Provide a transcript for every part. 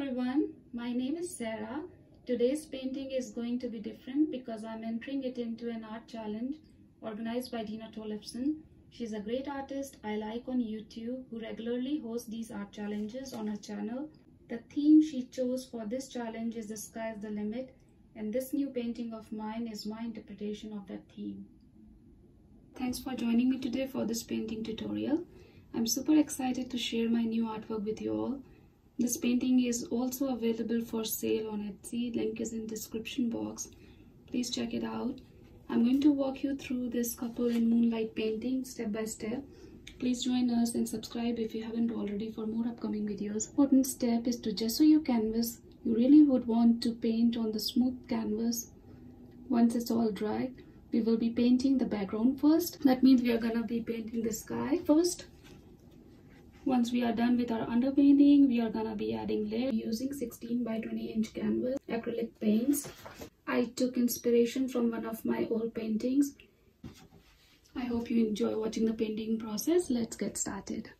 everyone, my name is Sarah. Today's painting is going to be different because I'm entering it into an art challenge organized by Dina Tollefson. She's a great artist I like on YouTube who regularly hosts these art challenges on her channel. The theme she chose for this challenge is the sky is the limit and this new painting of mine is my interpretation of that theme. Thanks for joining me today for this painting tutorial. I'm super excited to share my new artwork with you all. This painting is also available for sale on Etsy. Link is in description box. Please check it out. I'm going to walk you through this couple in moonlight painting step by step. Please join us and subscribe if you haven't already for more upcoming videos. Important step is to gesso your canvas. You really would want to paint on the smooth canvas. Once it's all dry, we will be painting the background first. That means we are gonna be painting the sky first. Once we are done with our underpainting, we are gonna be adding layer using 16 by 20 inch canvas acrylic paints. I took inspiration from one of my old paintings. I hope you enjoy watching the painting process. Let's get started.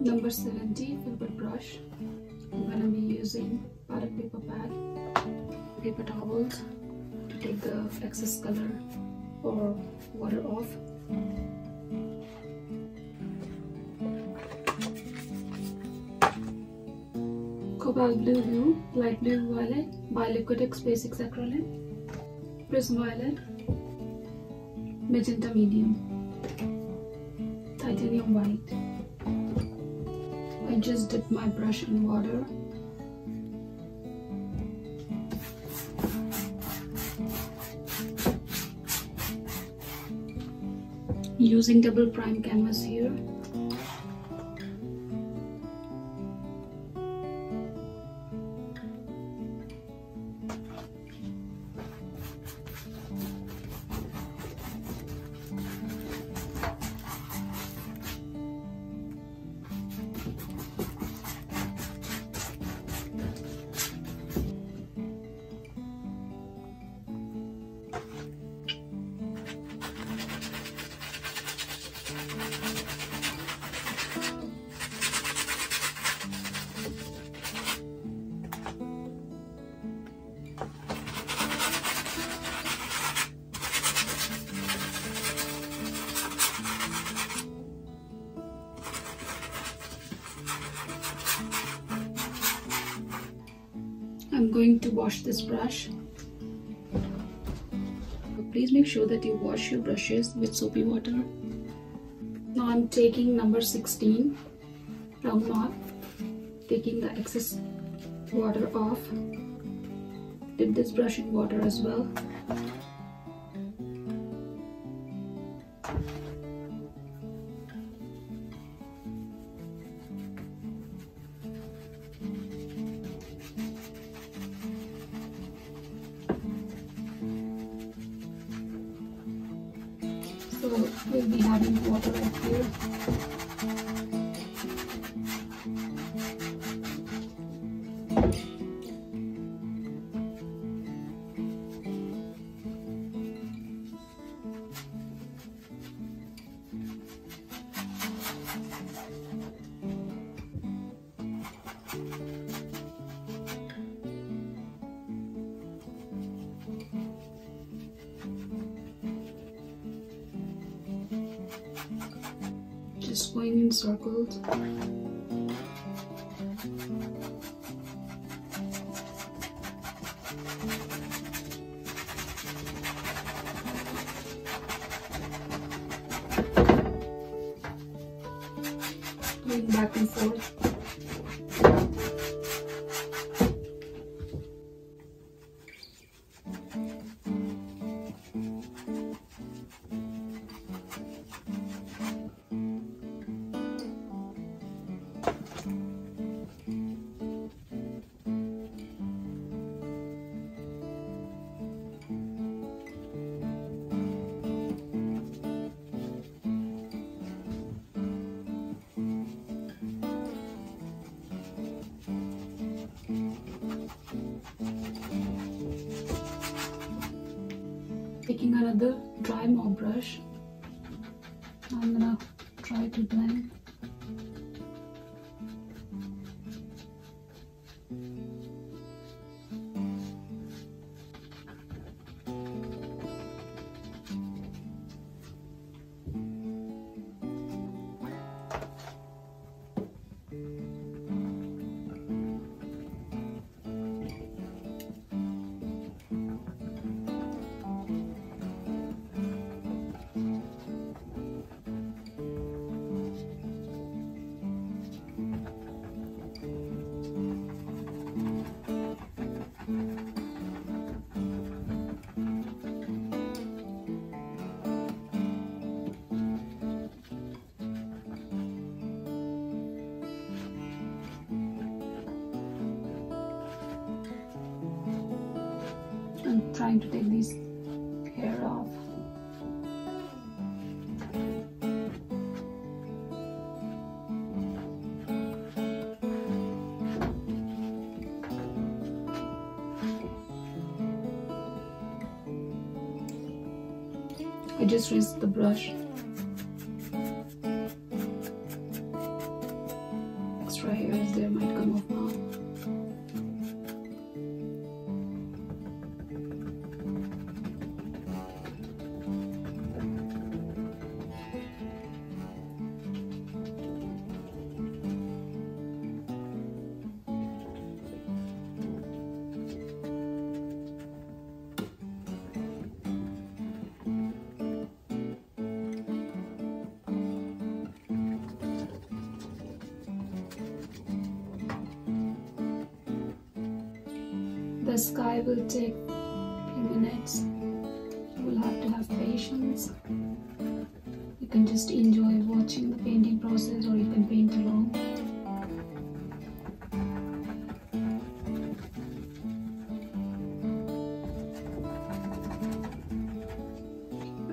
Number 70 filbert brush. I'm gonna be using product paper pad paper towels to take the excess color or water off. Cobalt blue hue, light blue violet by Liquitex Basics Acrylic, Prism Violet, Magenta Medium, Titanium White. I just dipped my brush in water using double prime canvas here I'm going to wash this brush. Please make sure that you wash your brushes with soapy water. Now I'm taking number 16 round knot, taking the excess water off. Dip this brush in water as well. Going back and forth. Trying to take this hair off. I just rinsed the brush.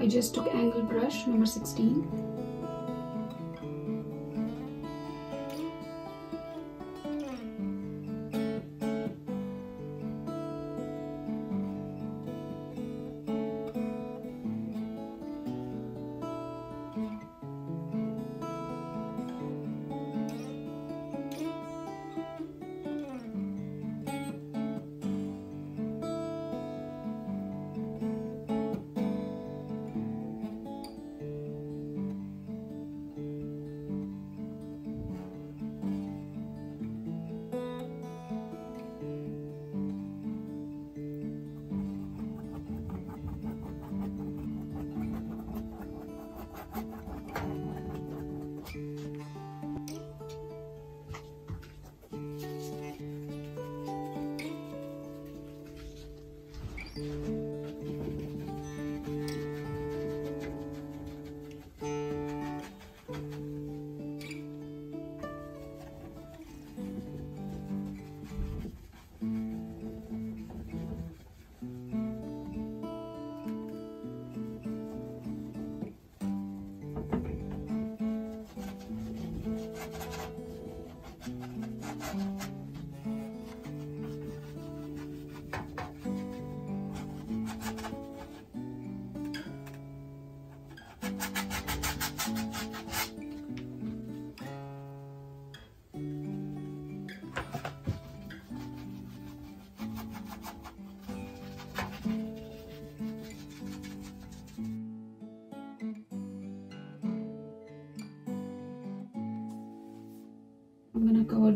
Just took angle brush number 16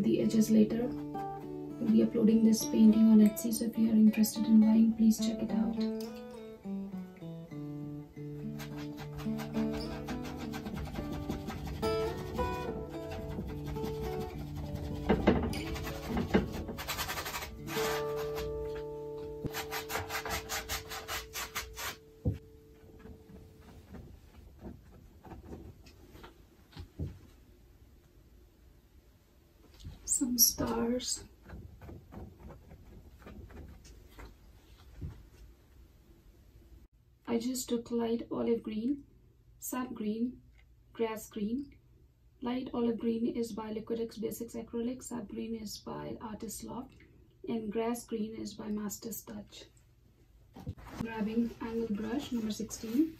the edges later. We'll be uploading this painting on Etsy, so if you are interested in buying, please check it out. Took light olive green, sap green, grass green. Light olive green is by Liquitex Basics Acrylic, sap green is by Artist Loft, and grass green is by Master's Touch. grabbing angle brush number 16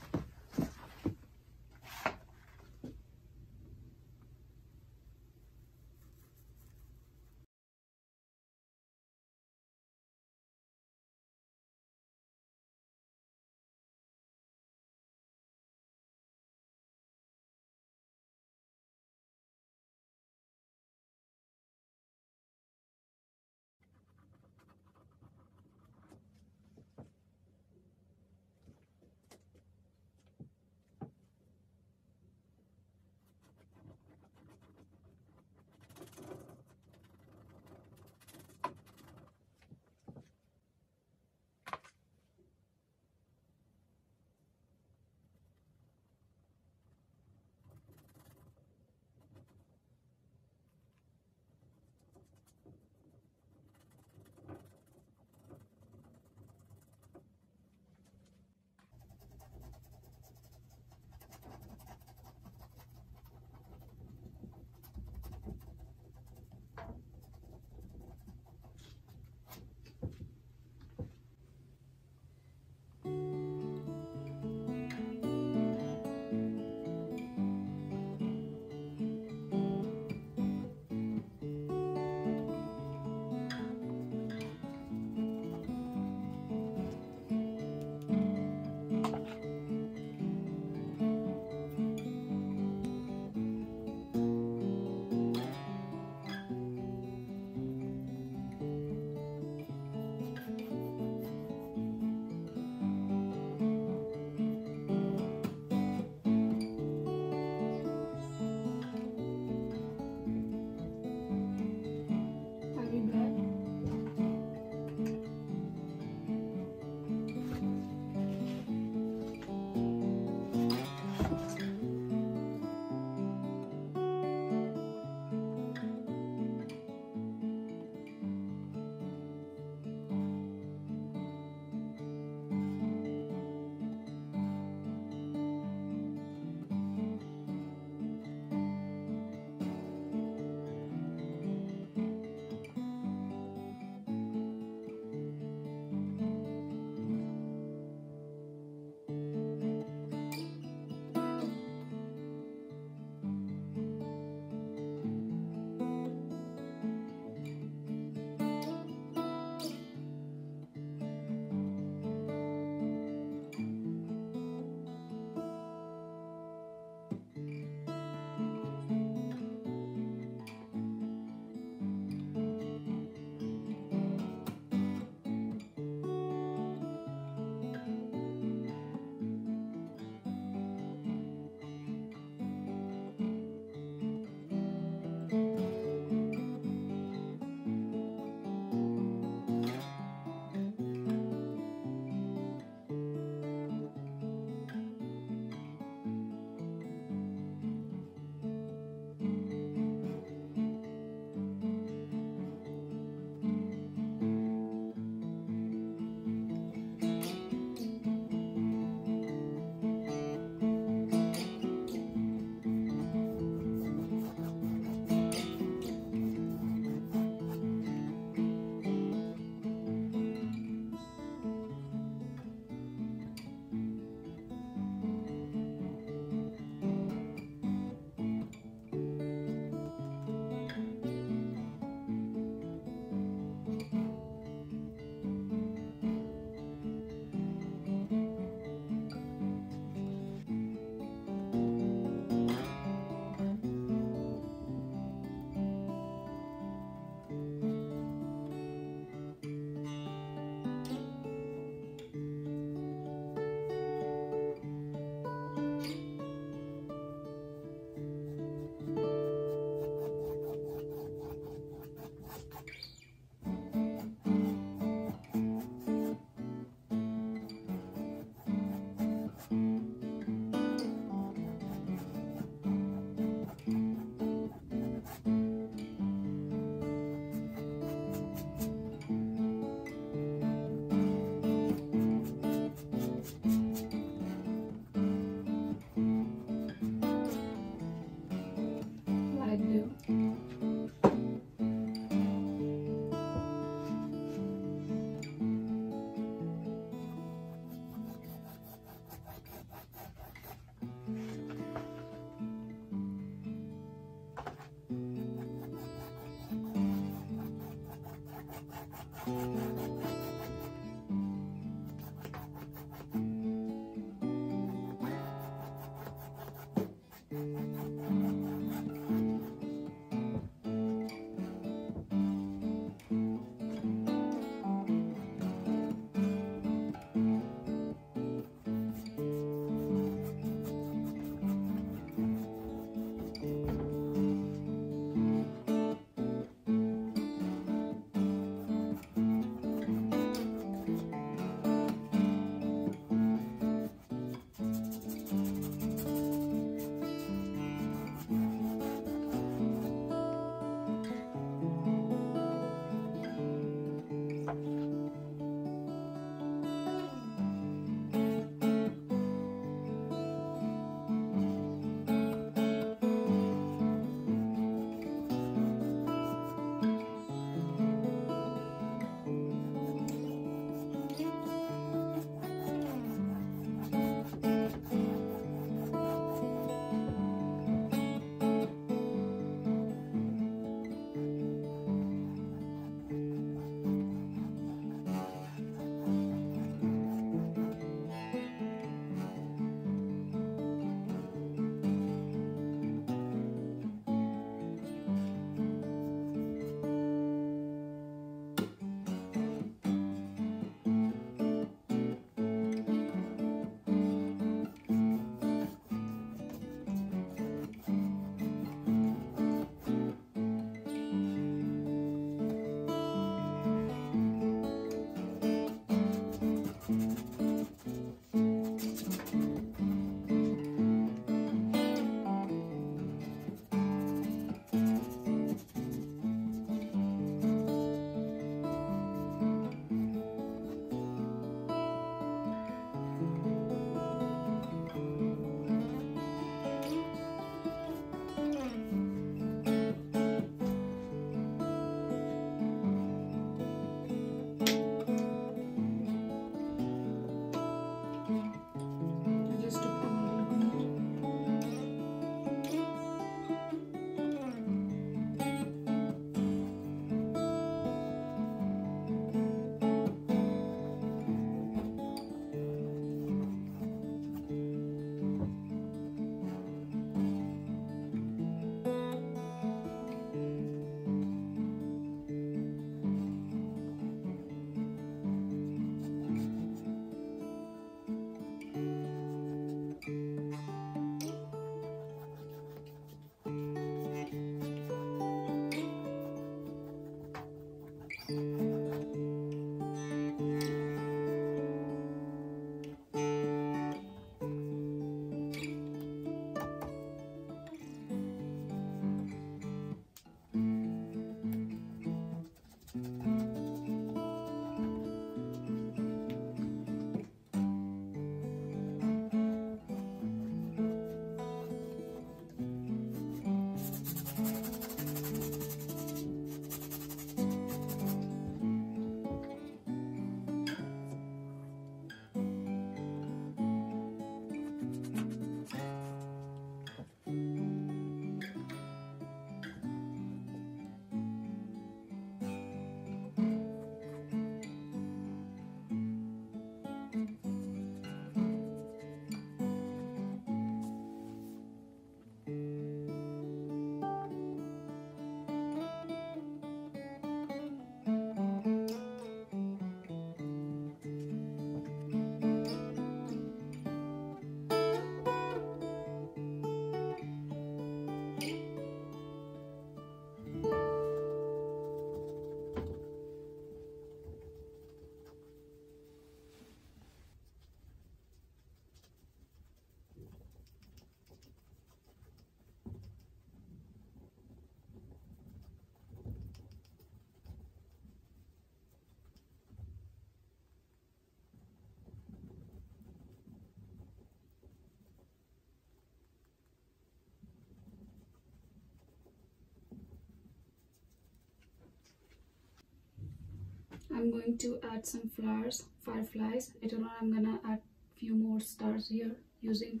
I'm going to add some flowers, fireflies. Later on I'm gonna add a few more stars here using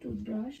toothbrush.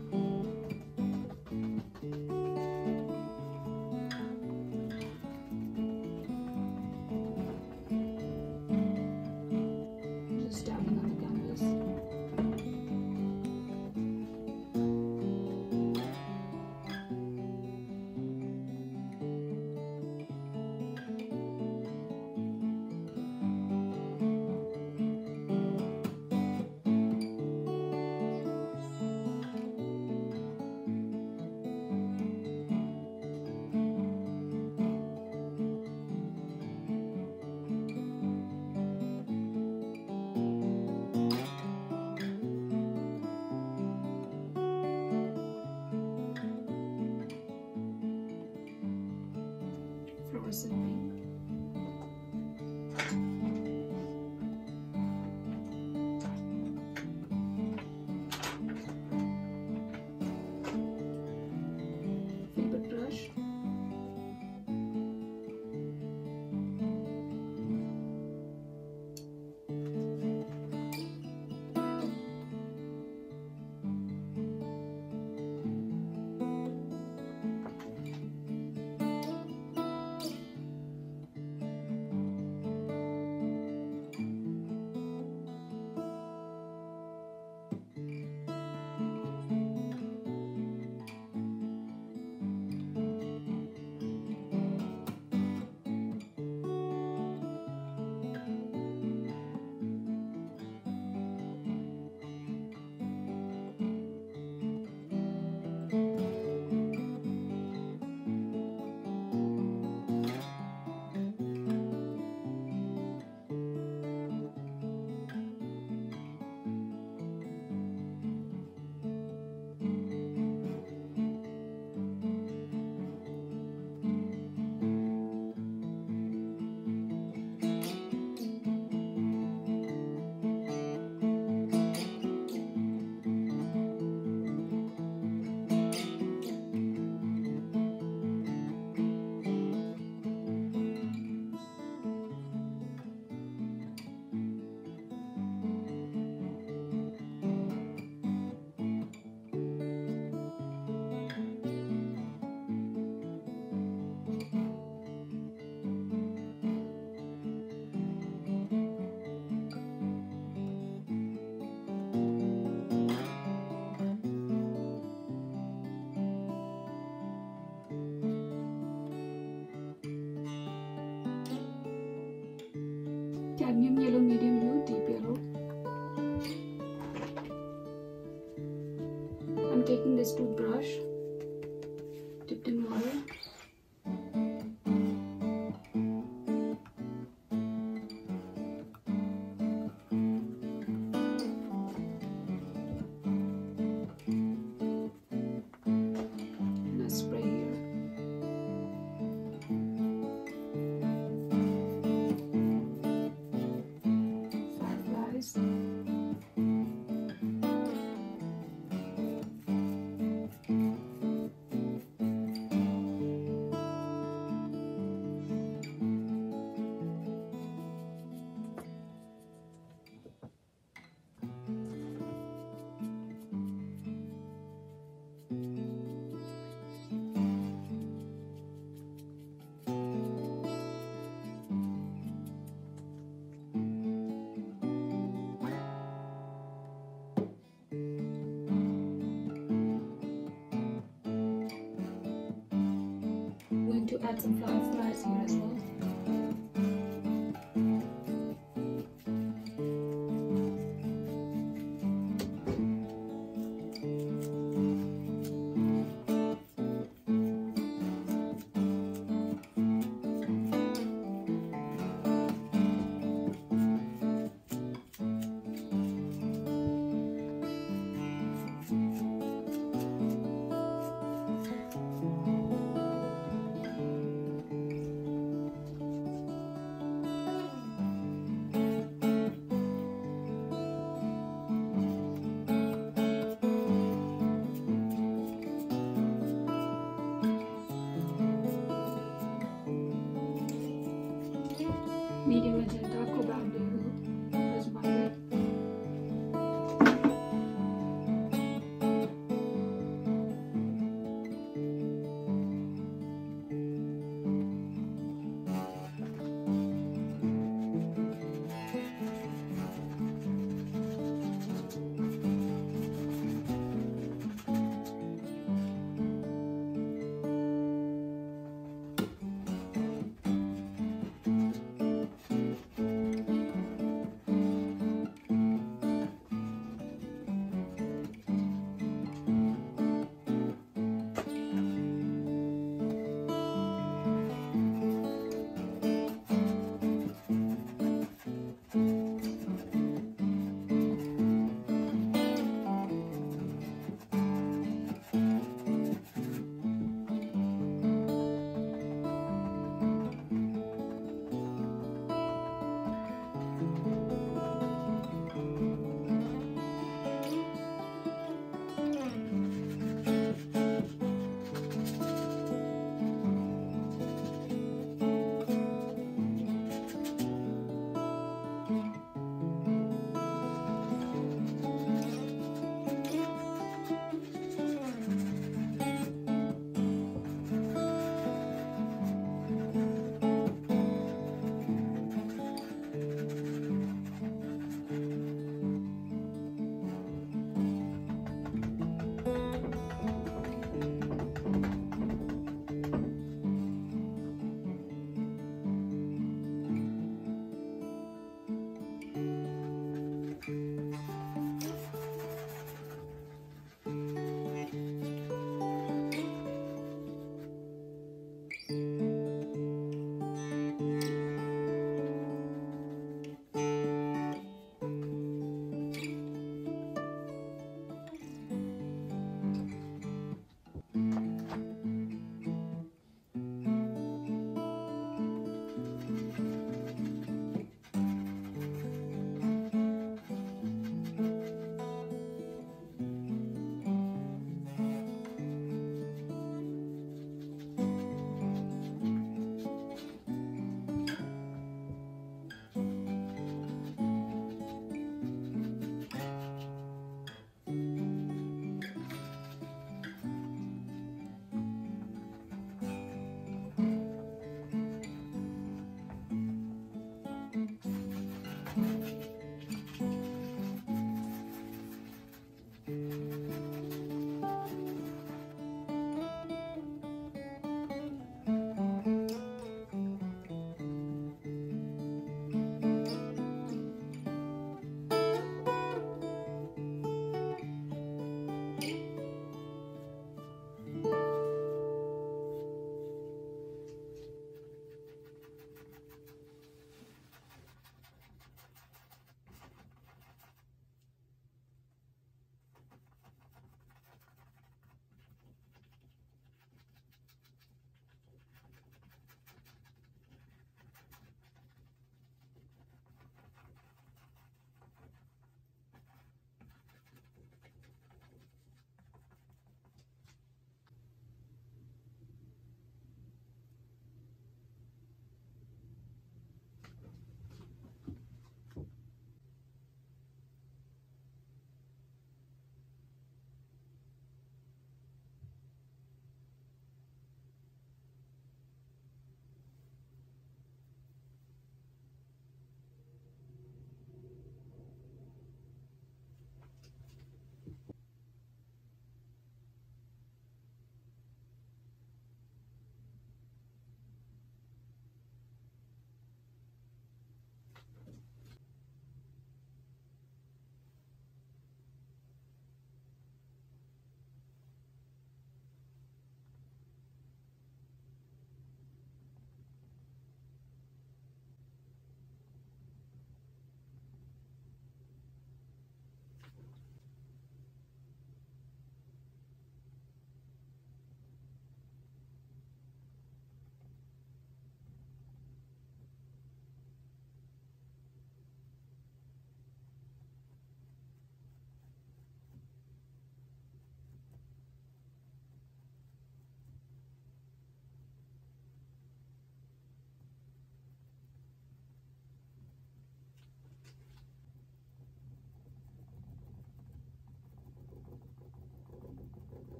add some flower flowers